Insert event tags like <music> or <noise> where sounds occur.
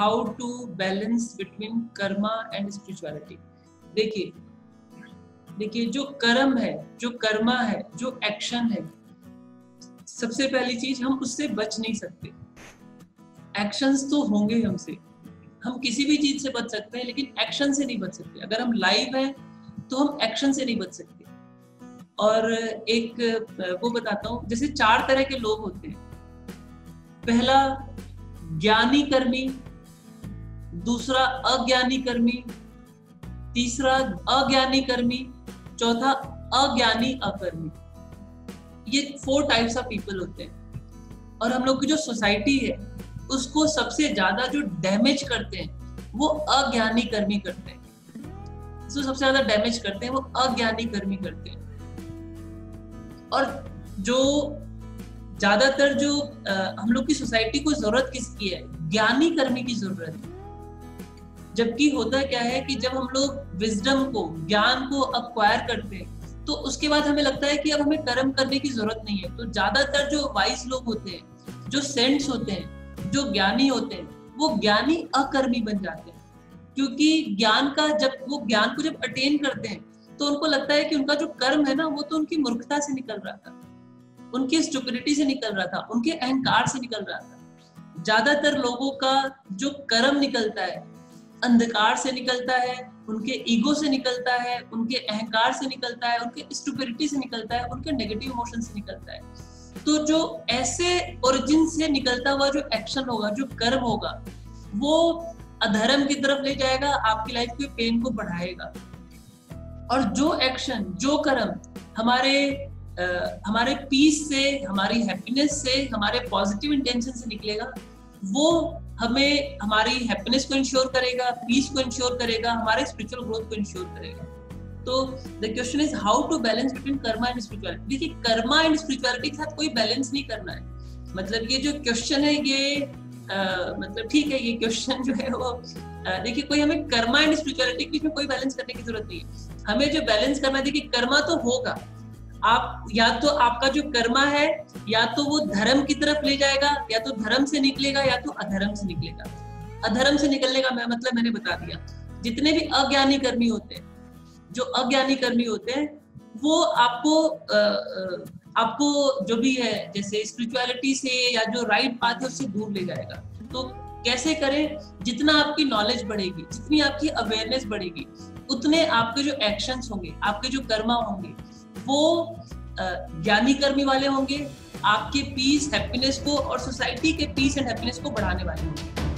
How to balance between karma and spirituality देखिए देखिए, जो कर्म है, जो कर्मा है, जो एक्शन है, सबसे पहली चीज़ हम उससे बच नहीं सकते। एक्शंस तो होंगे हमसे। हम किसी भी चीज़ से बच सकते हैं, लेकिन एक्शन से नहीं बच सकते। अगर हम लाइव हैं तो हम एक्शन से नहीं बच सकते। और एक, वो बताता हूँ, जैसे चार तरह के लोग होते हैं। पहला, ज्ञानी कर्मी दूसरा अज्ञानी कर्मी तीसरा अज्ञानी कर्मी चौथा अज्ञानी अकर्मी। ये फोर टाइप्स ऑफ़ पीपल होते हैं। और हम लोग की जो सोसाइटी है उसको सबसे ज़्यादा जो डैमेज करते हैं वो अज्ञानी कर्मी करते हैं। जो सबसे ज़्यादा डैमेज करते हैं वो अज्ञानी कर्मी करते हैं। और जो ज़्यादातर जो आ, हम लोग की सोसाइटी को ज़रूरत किसकी है? ज्ञानी कर्मी की ज़रूरत। है जबकि होता क्या है कि जब हम लोग विजडम को, ज्ञान को अक्वायर करते हैं तो उसके बाद हमें लगता है कि अब हमें कर्म करने की ज़रूरत नहीं है। तो ज़्यादातर जो वाइस लोग होते हैं, जो सेंट्स होते हैं, जो ज्ञानी होते हैं, वो ज्ञानी अकर्मी बन जाते हैं। क्योंकि ज्ञान का जब, वो ज्ञान को जब अटेन करते हैं तो उनको लगता है कि उनका जो कर्म है ना, वो तो उनकी मूर्खता से निकल रहा था, उनकी स्टुपिडिटी से निकल रहा था, उनके अहंकार से निकल रहा था। ज़्यादातर लोगों का जो कर्म निकलता है अंधकार से निकलता है उनके ईगो से निकलता है उनके अहंकार से निकलता है उनके स्टुपिडिटी से निकलता है उनके नेगेटिव इमोशन से निकलता है। तो जो ऐसे ओरिजिन से निकलता हुआ जो एक्शन होगा जो कर्म होगा वो अधर्म की तरफ़ ले जाएगा आपकी लाइफ के पेन को बढ़ाएगा। और जो एक्शन जो कर्म हमारे आ, हमारे पीस से हमारी हैप्पीनेस से हमारे पॉजिटिव इंटेंशन से निकलेगा वो हमें हमारी हैप्पीनेस को इंश्योर करेगा पीस को इंश्योर करेगा हमारे स्पिरिचुअल ग्रोथ को इंश्योर करेगा। तो the question is how to balance between karma and spirituality देखिए कर्मा एंड स्पिरिचुअलिटी के साथ कोई बैलेंस नहीं करना है। मतलब ये जो क्वेश्चन है ये आ, मतलब ठीक है ये क्वेश्चन <laughs> जो है वो देखिए कोई हमें कर्मा एंड स्पिरिचुअलिटी के बीच में कोई बैलेंस करने की ज़रूरत नहीं है। हमें जो बैलेंस करना है देखिए कर्मा तो होगा। आप, या तो आपका जो कर्मा है, या तो वो धर्म की तरफ़ ले जाएगा, या तो धर्म से निकलेगा, या तो अधर्म से निकलेगा। अधर्म से निकलने का मैं मतलब मैंने बता दिया। जितने भी अज्ञानी कर्मी होते हैं, जो अज्ञानी कर्मी होते हैं, वो आपको आपको जो भी है, जैसे स्पिरिचुअलिटी से या जो राइट पाथ है, उससे दूर ले जाएगा। तो कैसे करें? जितना आपकी नॉलेज बढ़ेगी, जितनी आपकी अवेयरनेस बढ़ेगी, उतने आपके जो एक्शंस होंगे, आपके जो कर्मा होंगे वो ज्ञानी कर्मी वाले होंगे, आपके पीस हैप्पीनेस को और सोसाइटी के पीस एंड हैप्पीनेस को बढ़ाने वाले होंगे।